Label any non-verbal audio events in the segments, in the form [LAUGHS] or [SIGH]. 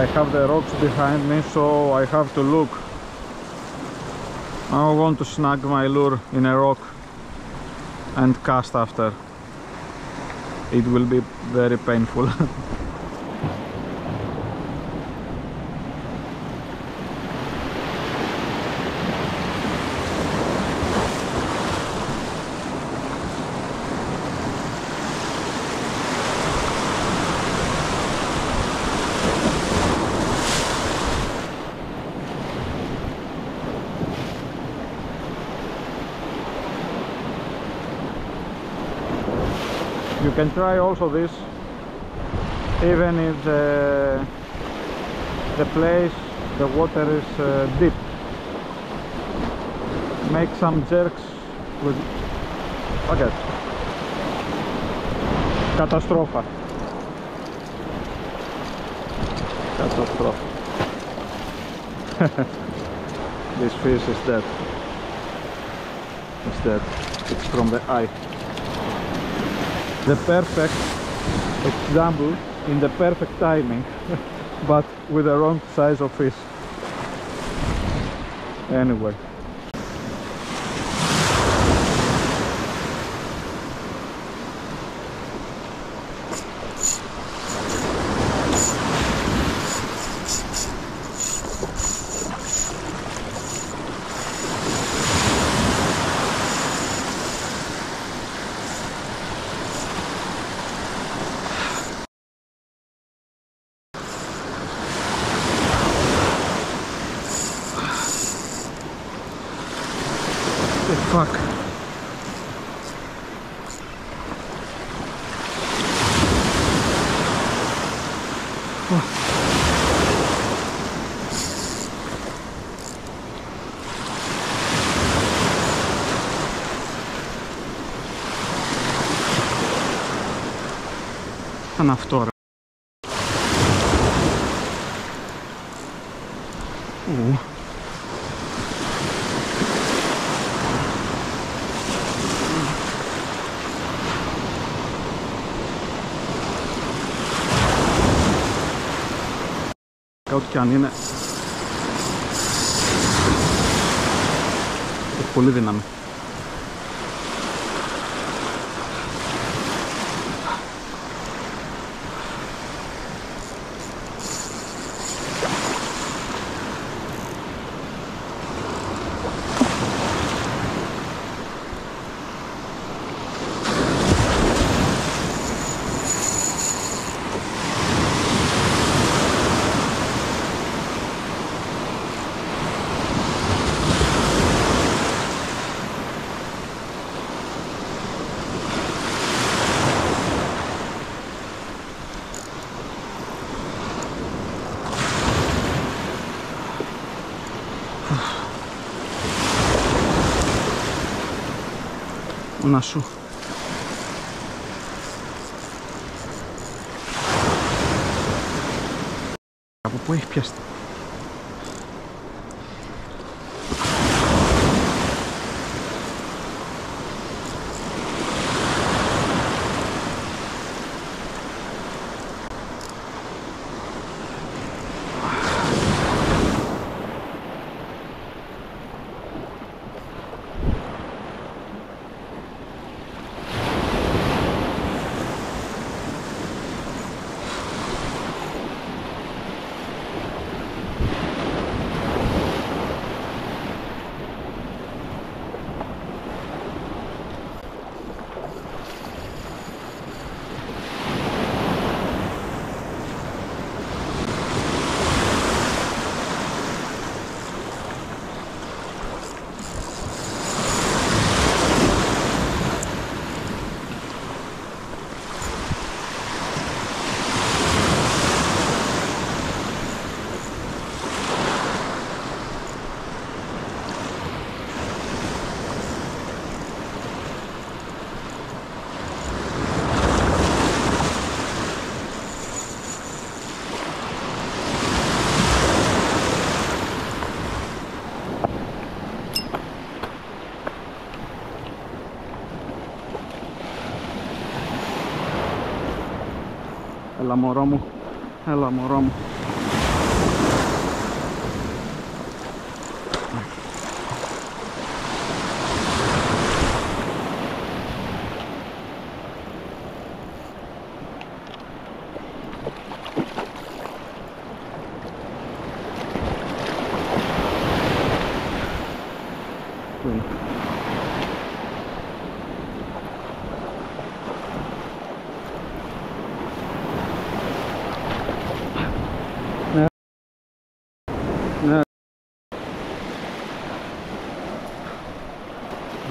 I have the rocks behind me so I have to look. I want to snag my lure in a rock and cast after. It will be very painful [LAUGHS] you can try also this even if the the place the water is uh, deep. Make some jerks with okay. Catastrophe. Catastrophe. [LAUGHS] This fish is dead. It's dead. It's from the eye the perfect example in the perfect timing [LAUGHS] but with the wrong size of fish. Anyway Ήταν αυτό Ό,τι και αν είναι. Έχει πολύ δύναμη Να σου. Από πού έχει πιάσει la moramos, la moramos.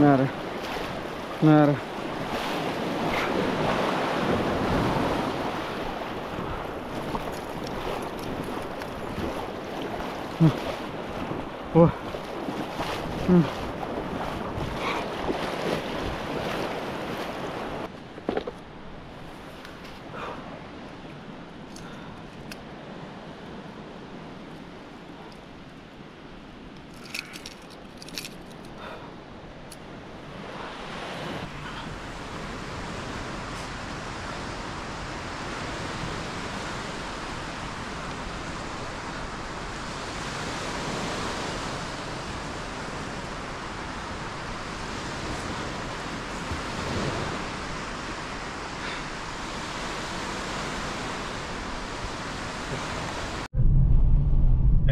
Ναι ρε. Ναι ρε.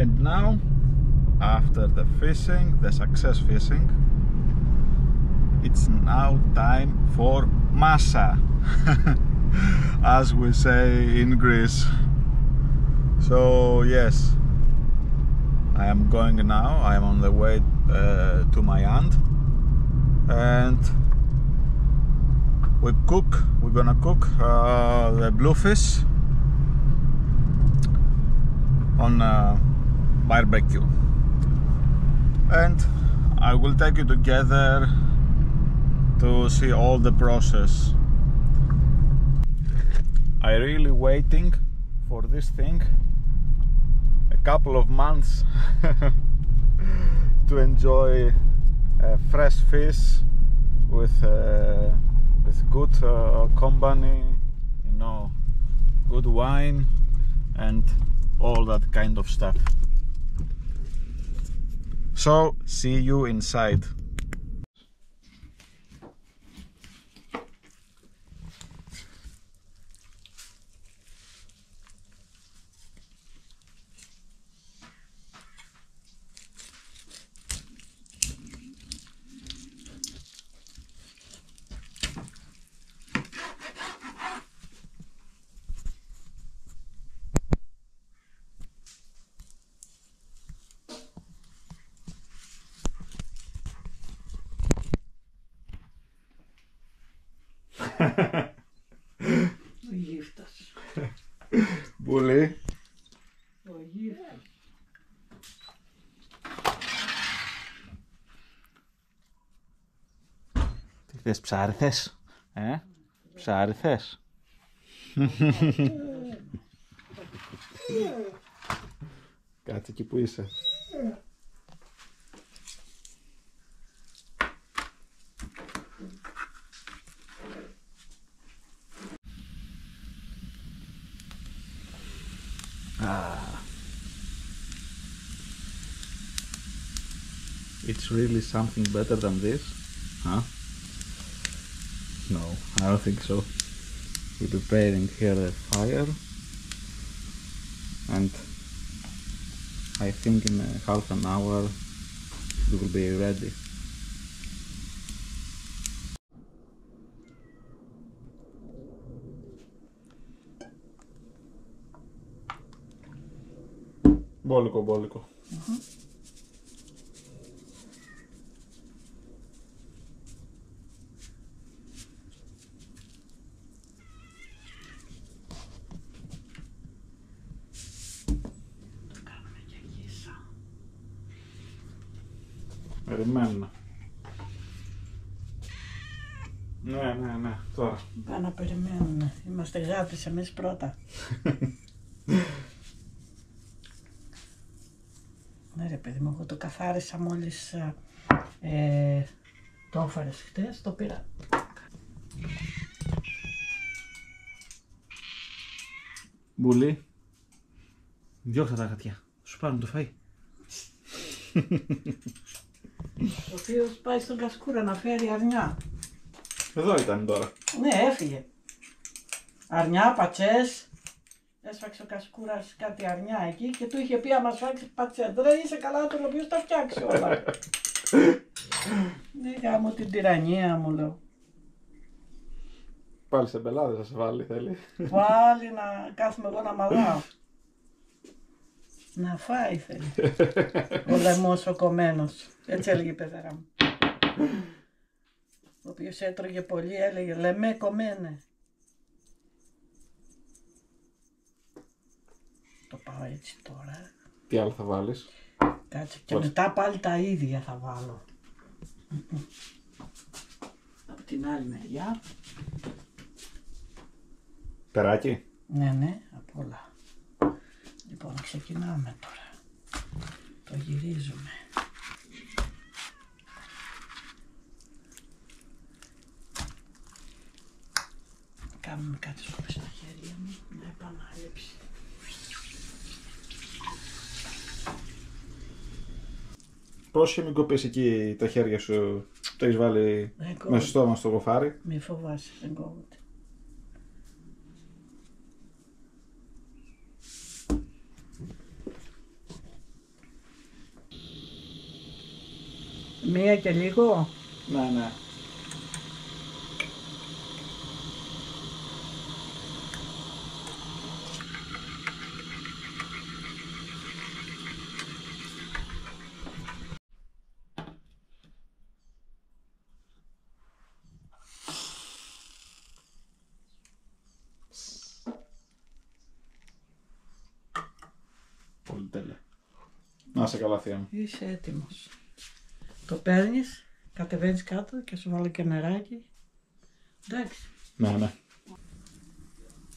And now, after the fishing, the success fishing, it's now time for massa, [LAUGHS] as we say in Greece. So, yes, I am going now. I am on the way uh, to my aunt, and we cook. We're gonna cook uh, the bluefish on uh, barbecue. And I will take you together to see all the process. I really waiting for this thing. A couple of months [LAUGHS] to enjoy uh, fresh fish with uh, with good uh, company you know good wine and all that kind of stuff. So, see you inside. Ο γύφτος. Πολύ. Ο γύφτος. Τι θες ψάριθες, ε, ψάριθες. Κάτσε εκεί που είσαι. really something better than this, huh? No, I don't think so. We're preparing here a fire, and I think in a half an hour it will be ready. Μπόλικο, μπόλικο. Το Περιμένουμε. Ναι, ναι, ναι, τώρα. Πάμε να περιμένουμε. Είμαστε γάτες εμείς πρώτα. [LAUGHS] ναι ρε παιδί μου, εγώ το καθάρισα μόλις ε, ε, το έφερες χτες, το πήρα. Μπουλί. Διώξτε τα γατιά. Σου πάρουν το φαΐ. [LAUGHS] Ο οποίος πάει στον Κασκούρα να φέρει αρνιά. Εδώ ήταν τώρα. Ναι, έφυγε. Αρνιά, πατσές. Έσφαξε ο Κασκούρας κάτι αρνιά εκεί και του είχε πει άμα σφάξει πατσές. Ρε είσαι καλά τον οποίο τα φτιάξει όλα. [LAUGHS] ναι, γάμω την τυραννία μου λέω. Πάλι σε μπελάδες θα σε βάλει, θέλει. Πάλι να κάθομαι εγώ να μαλάω. Να φάει θέλει. ο λαιμός ο κομμένος. Έτσι έλεγε η παιδέρα μου. ο οποίος έτρωγε πολύ, έλεγε «Λεμέ κομμένε». Το πάω έτσι τώρα. Τι άλλο θα βάλεις; Κάτσε και Πώς; μετά πάλι τα ίδια θα βάλω. Από την άλλη μεριά. Περάκι. Ναι, ναι, απ' όλα. Λοιπόν, ξεκινάμε τώρα. Το γυρίζουμε. Κάνουμε κάτι σκόπι στα χέρια μου, να επανάληψη. Πώς χημικοποιείς εκεί τα χέρια σου. Το έχεις βάλει Δεν με κόβεται. στο στόμα στο κοφάρι; Μη φοβάσαι, δεν κόβεται. Μία και λίγο. Ναι, ναι. Πολύ τέλεια. Να σε καλά θεία μου. Είσαι έτοιμος. Το παίρνεις, κατεβαίνεις κάτω και σου βάλω και νεράκι. Εντάξει. Ναι, ναι.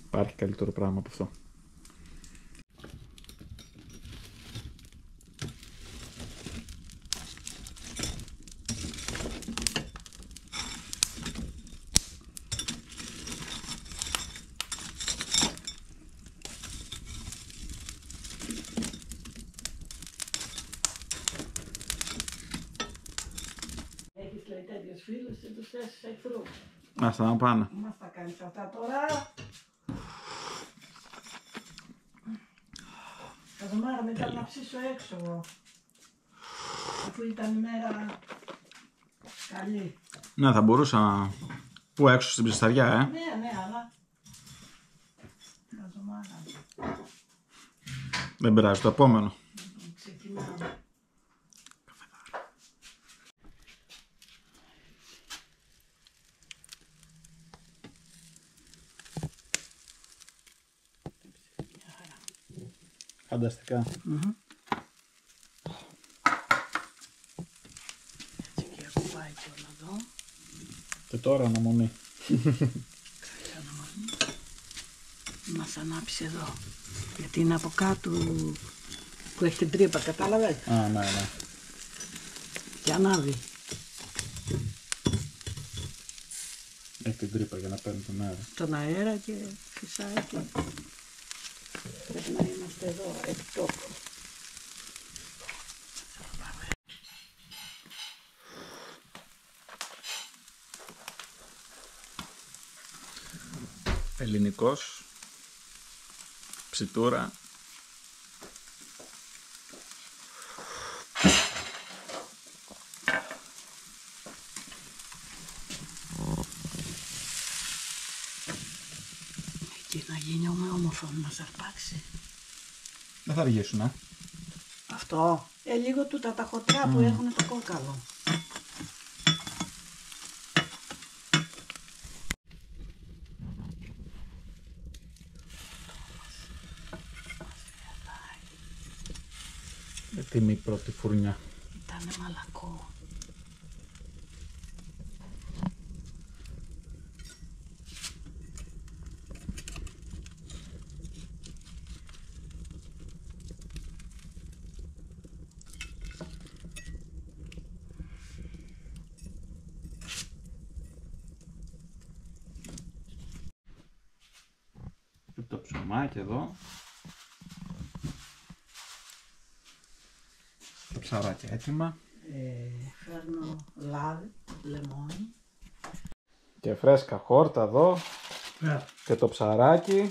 Υπάρχει καλύτερο πράγμα από αυτό. Έχεις λέει τέτοιους φίλους και τους θες εχθρούς. Άστα να πάνε. Μας τα κάνεις αυτά τώρα. Καζομάρα μετά να ψήσω έξω εγώ. Αφού ήταν η μέρα καλή. Ναι, θα μπορούσα να... Πού έξω στην ψισταριά, ε. Ναι, ναι, αλλά... Καζομάρα. Δεν πειράζει, το επόμενο. Ξεκινάμε. Φανταστικά. Έτσι και ακουμπάει και όλα εδώ. Και τώρα αναμονή. Κάτσε να μας- Μας ανάψει εδώ. Γιατί είναι από κάτω που έχει την τρύπα, κατάλαβες; Α, ναι, ναι. Και ανάβει. Έχει την τρύπα για να παίρνει τον αέρα. τον αέρα και φυσάει και πρέπει να είμαστε εδώ επί τόπου. Ελληνικός. Ψιτούρα. Εκεί να γίνει ομοιόμορφο να μας αρπάξει. Δεν θα αργήσουν, ε. Αυτό. Ε, λίγο τούτα τα χωτρά που έχουν το κόκαλο. Έτοιμη η πρώτη φουρνιά. Ήτανε μαλακό. Ψωμάκι εδώ. Το ψαράκι έτοιμα. Ε, φέρνω λάδι, λεμόνι. Και φρέσκα χόρτα εδώ. Και το ψαράκι.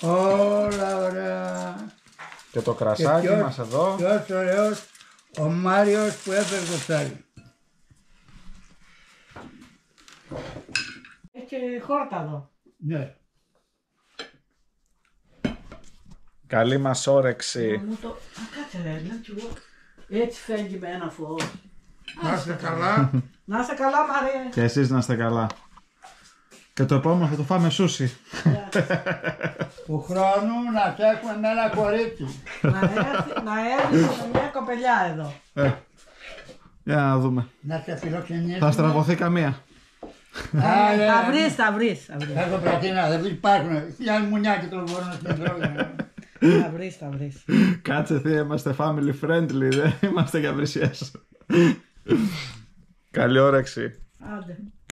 Όλα ωραία. Και το κρασάκι ποιος- μας εδώ. Ποιος ωραίος ο Μάριος που έφερε το ψάρι. Έχει και χόρτα εδώ. Ναι. Καλή μας όρεξη. Μου το... Α, κάτσε ρε, λέω κι εγώ. Έτσι φεύγει με ένα φως. Να είστε καλά. Να είσαι καλά, Μαρία. Και εσείς να είστε καλά. Και το επόμενο θα το φάμε σούσι. Του χρόνου να φτιάχνουμε με ένα κορίτσι. να έρθει, να έρθει με μια κοπελιά εδώ. Ε, για να δούμε. Να σε φιλοξενήσουμε. Θα στραβωθεί καμία. Άρα, Θα βρεις, θα βρεις, θα βρεις. Θα έχω προτείνω, δεν υπάρχουν. Χιλιάδες μουνιά και το μπορούν στην τρόγια. Θα βρεις, θα βρεις. Κάτσε θεία, είμαστε family friendly, δεν είμαστε για βρυσιές. Καλή όρεξη. Άντε.